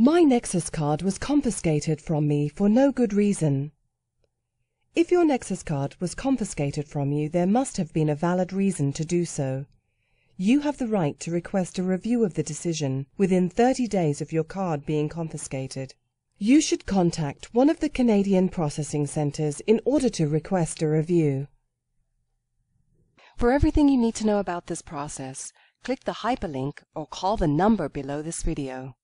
My Nexus card was confiscated from me for no good reason. If your Nexus card was confiscated from you, there must have been a valid reason to do so. You have the right to request a review of the decision within 30 days of your card being confiscated. You should contact one of the Canadian processing centres in order to request a review. For everything you need to know about this process, click the hyperlink or call the number below this video.